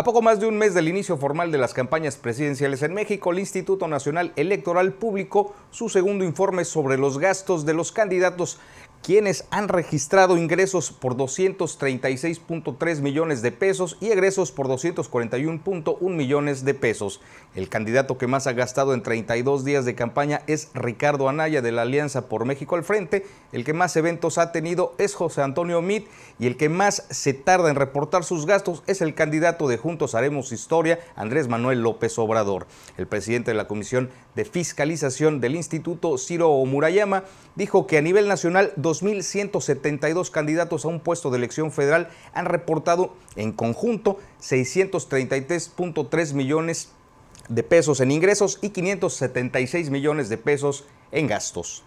A poco más de un mes del inicio formal de las campañas presidenciales en México, el Instituto Nacional Electoral publicó su segundo informe sobre los gastos de los candidatos quienes han registrado ingresos por 236.3 millones de pesos y egresos por 241.1 millones de pesos. El candidato que más ha gastado en 32 días de campaña es Ricardo Anaya de la Alianza por México al Frente. El que más eventos ha tenido es José Antonio Mit y el que más se tarda en reportar sus gastos es el candidato de Juntos Haremos Historia, Andrés Manuel López Obrador. El presidente de la Comisión de Fiscalización del Instituto, Ciro Murayama, dijo que a nivel nacional 2.172 candidatos a un puesto de elección federal han reportado en conjunto 633.3 millones de pesos en ingresos y 576 millones de pesos en gastos.